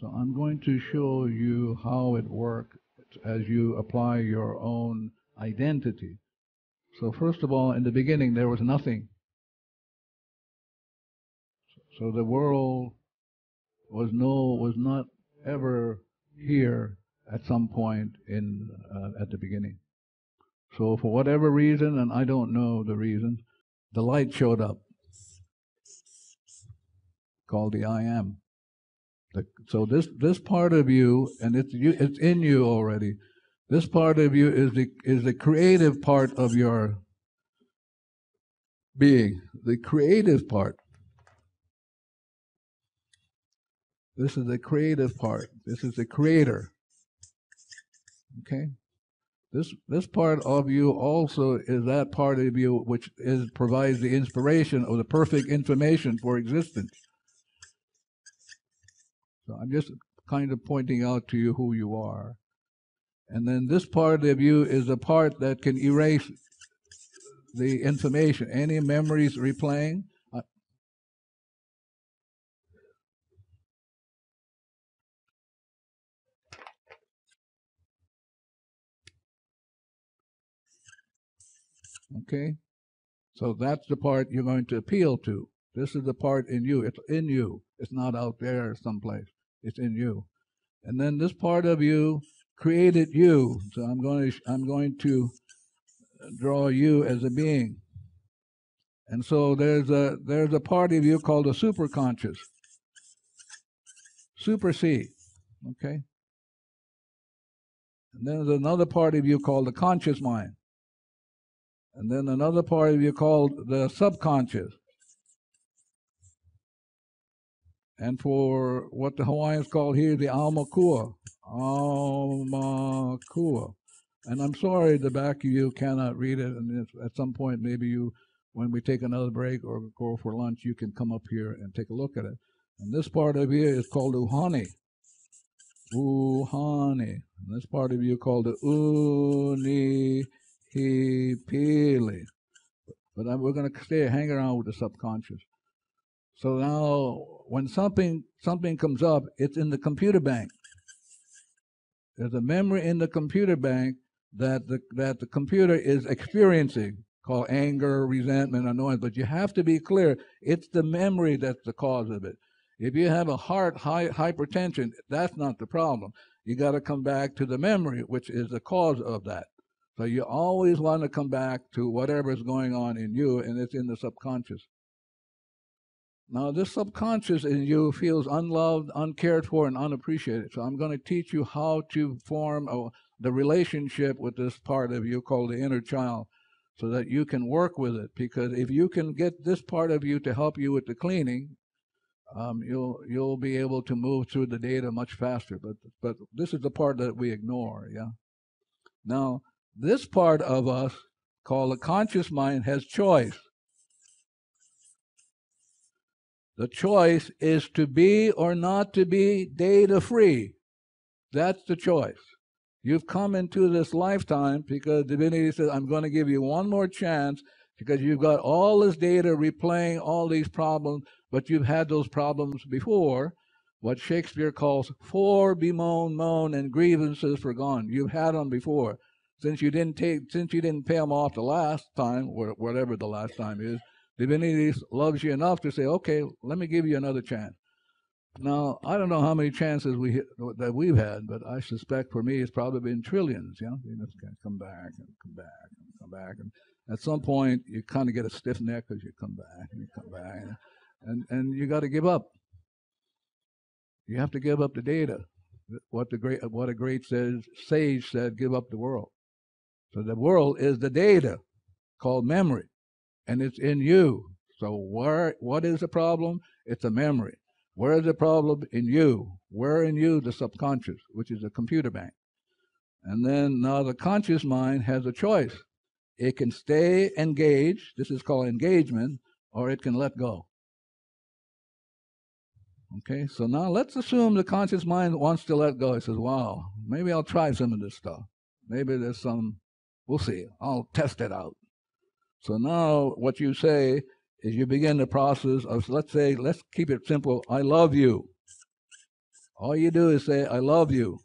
So I'm going to show you how it works as you apply your own identity. So first of all, in the beginning, there was nothing. So the world was no was not ever here at some point in uh, at the beginning. So for whatever reason, and I don't know the reason, the light showed up, called the I am. So this this part of you, and it's you, it's in you already. This part of you is the is the creative part of your being, the creative part. This is the creative part. This is the creator. Okay? This this part of you also is that part of you which is provides the inspiration of the perfect information for existence. So I'm just kind of pointing out to you who you are. And then this part of you is a part that can erase the information, any memories replaying. Okay? So that's the part you're going to appeal to. This is the part in you. It's in you. It's not out there someplace. It's in you. And then this part of you created you. So I'm going to I'm going to draw you as a being. And so there's a there's a part of you called the superconscious. Super C. Okay? And then there's another part of you called the conscious mind. And then another part of you called the subconscious. And for what the Hawaiians call here the Aumakua. Aumakua. And I'm sorry the back of you cannot read it. And at some point, maybe you, when we take another break or go for lunch, you can come up here and take a look at it. And this part of here is called Uhane. Uhane. And this part of you called the Uni Hipili. But we're going to stay hang around with the subconscious. So now, when something something comes up, it's in the computer bank. There's a memory in the computer bank that the that the computer is experiencing, called anger, resentment, annoyance. But you have to be clear: it's the memory that's the cause of it. If you have a heart high, hypertension, that's not the problem. You got to come back to the memory, which is the cause of that. So you always want to come back to whatever is going on in you, and it's in the subconscious. Now, this subconscious in you feels unloved, uncared for, and unappreciated. So, I'm going to teach you how to form a, the relationship with this part of you called the inner child so that you can work with it. Because if you can get this part of you to help you with the cleaning, um, you'll you'll be able to move through the data much faster. But but this is the part that we ignore. Yeah. Now, this part of us called the conscious mind has choice. The choice is to be or not to be data free. That's the choice. You've come into this lifetime because divinity says, I'm going to give you one more chance because you've got all this data replaying all these problems, but you've had those problems before. What Shakespeare calls for bemoan, moan, and grievances forgone. You've had them before. Since you didn't take, since you didn't pay them off the last time, whatever the last time is, Divinity loves you enough to say, okay, let me give you another chance. Now, I don't know how many chances we that we've had, but I suspect for me it's probably been trillions. You know, you just come back and come back and come back, and at some point you kind of get a stiff neck because you come back and you come back, and and you got to give up. You have to give up the data. What the great what a great says, sage said, give up the world. So the world is the data called memory and it's in you. So where what is the problem? It's a memory. Where is the problem? In you. Where in you? The subconscious, which is a computer bank. And then now the conscious mind has a choice. It can stay engaged, this is called engagement, or it can let go. Okay, so now let's assume the conscious mind wants to let go. It says, wow, maybe I'll try some of this stuff. Maybe there's some, we'll see. I'll test it out. So now what you say is you begin the process of, let's say, let's keep it simple. I love you. All you do is say, I love you.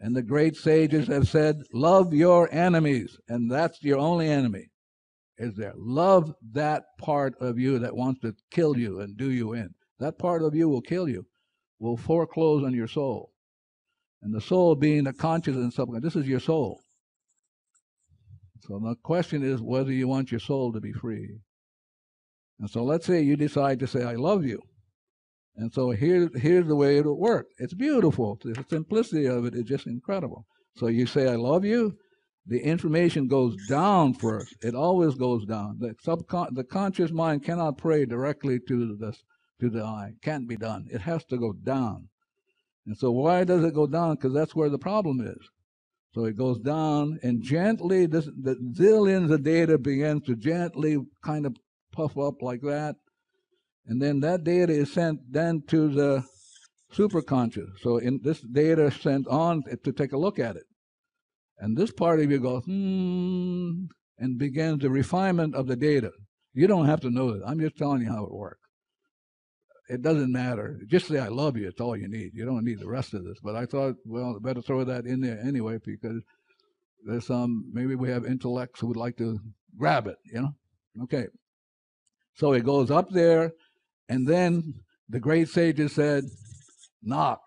And the great sages have said, love your enemies. And that's your only enemy, is there. Love that part of you that wants to kill you and do you in. That part of you will kill you, will foreclose on your soul. And the soul being the conscious and subconscious, this is your soul. So the question is whether you want your soul to be free. And so let's say you decide to say, I love you. And so here, here's the way it'll work. It's beautiful. The simplicity of it is just incredible. So you say, I love you. The information goes down first. It always goes down. The, subcon- the conscious mind cannot pray directly to the, to the I. Can't be done. It has to go down. And so why does it go down? Because that's where the problem is. So it goes down and gently, this, the zillions of data begins to gently kind of puff up like that. And then that data is sent then to the superconscious. So in this data is sent on to take a look at it. And this part of you goes, hmm, and begins the refinement of the data. You don't have to know it. I'm just telling you how it works. It doesn't matter. Just say I love you. It's all you need. You don't need the rest of this. But I thought, well, better throw that in there anyway because there's some maybe we have intellects who would like to grab it. You know. Okay. So it goes up there, and then the great sages said, "Knock."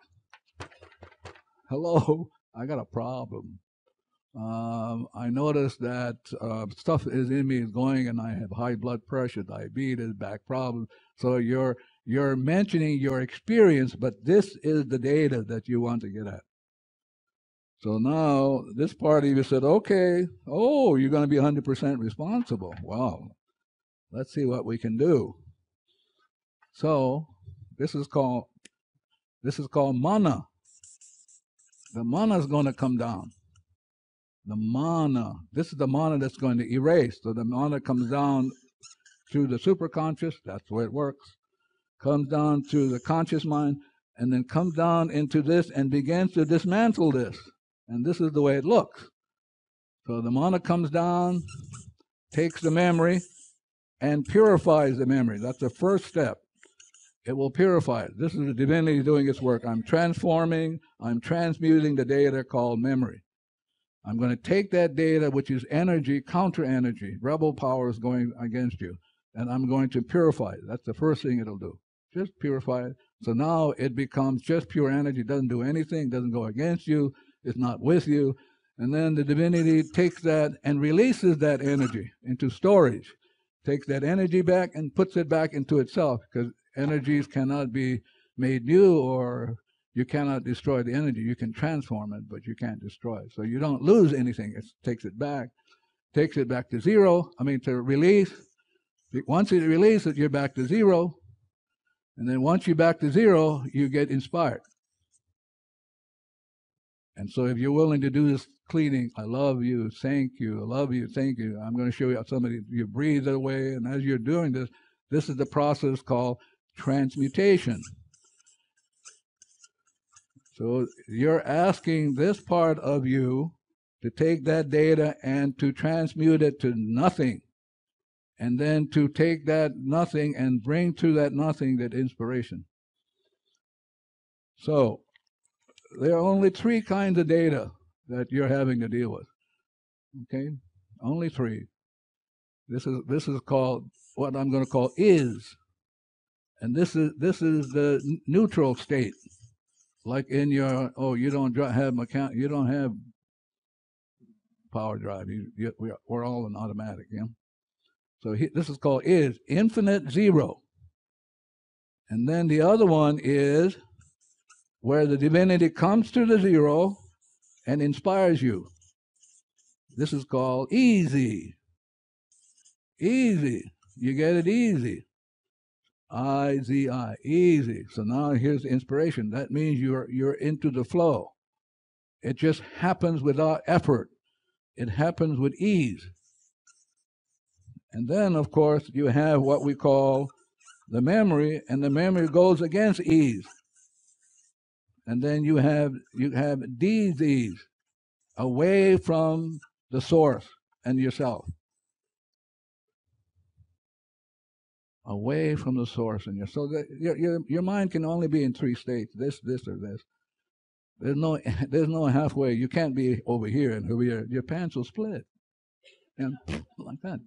Hello, I got a problem. Um, I noticed that uh, stuff is in me is going, and I have high blood pressure, diabetes, back problems. So you're you're mentioning your experience, but this is the data that you want to get at. So now this part of you said, okay, oh, you're going to be 100% responsible. Wow. Let's see what we can do. So this is called this is called mana. The mana is going to come down. The mana. This is the mana that's going to erase. So the mana comes down through the superconscious. That's where it works comes down to the conscious mind, and then comes down into this and begins to dismantle this. And this is the way it looks. So the mana comes down, takes the memory, and purifies the memory. That's the first step. It will purify it. This is the divinity doing its work. I'm transforming, I'm transmuting the data called memory. I'm going to take that data, which is energy, counter energy, rebel powers going against you, and I'm going to purify it. That's the first thing it'll do just purify it. So now it becomes just pure energy, doesn't do anything, doesn't go against you, it's not with you. And then the divinity takes that and releases that energy into storage, takes that energy back and puts it back into itself because energies cannot be made new or you cannot destroy the energy. You can transform it, but you can't destroy it. So you don't lose anything. It takes it back, takes it back to zero. I mean, to release. Once it releases, you're back to zero. And then once you're back to zero, you get inspired. And so if you're willing to do this cleaning, I love you, thank you, I love you, thank you. I'm going to show you how somebody you breathe away, and as you're doing this, this is the process called transmutation. So you're asking this part of you to take that data and to transmute it to nothing and then to take that nothing and bring to that nothing that inspiration. So, there are only three kinds of data that you're having to deal with. Okay? Only three. This is this is called what I'm going to call is. And this is this is the neutral state. Like in your oh you don't have account you don't have power drive. You, you, we're all in automatic, yeah. So he, this is called is infinite zero. And then the other one is where the divinity comes to the zero and inspires you. This is called easy. Easy. You get it easy. I Z I. Easy. So now here's the inspiration. That means you're you're into the flow. It just happens without effort. It happens with ease. And then, of course, you have what we call the memory, and the memory goes against ease. And then you have you have disease away from the source and yourself. Away from the source and your so your, your your mind can only be in three states: this, this, or this. There's no, there's no halfway. You can't be over here and over here. Your pants will split, and like that.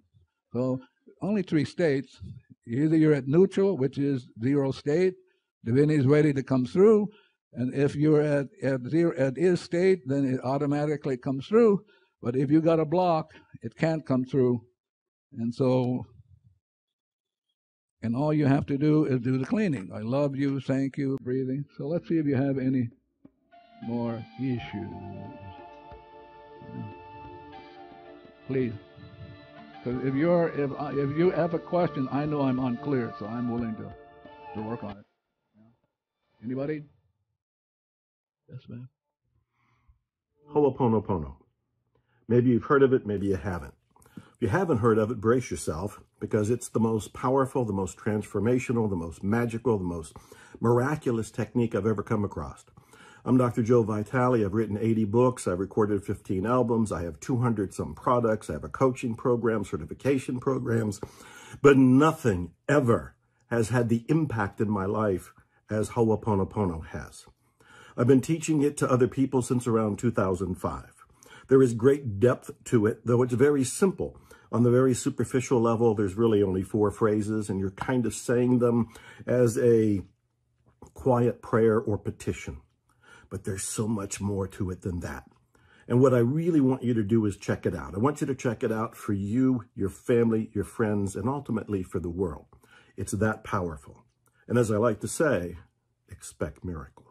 So only three states. Either you're at neutral, which is zero state, divinity is ready to come through, and if you're at at zero at is state, then it automatically comes through. But if you got a block, it can't come through, and so and all you have to do is do the cleaning. I love you, thank you, breathing. So let's see if you have any more issues. Please. Because if you're if uh, if you have a question, I know I'm unclear, so I'm willing to to work on it. Anybody? Yes, ma'am. Ho'oponopono. Maybe you've heard of it, maybe you haven't. If you haven't heard of it, brace yourself because it's the most powerful, the most transformational, the most magical, the most miraculous technique I've ever come across. I'm Dr. Joe Vitale. I've written 80 books. I've recorded 15 albums. I have 200 some products. I have a coaching program, certification programs, but nothing ever has had the impact in my life as Ho'oponopono has. I've been teaching it to other people since around 2005. There is great depth to it, though it's very simple. On the very superficial level, there's really only four phrases, and you're kind of saying them as a quiet prayer or petition. But there's so much more to it than that. And what I really want you to do is check it out. I want you to check it out for you, your family, your friends, and ultimately for the world. It's that powerful. And as I like to say, expect miracles.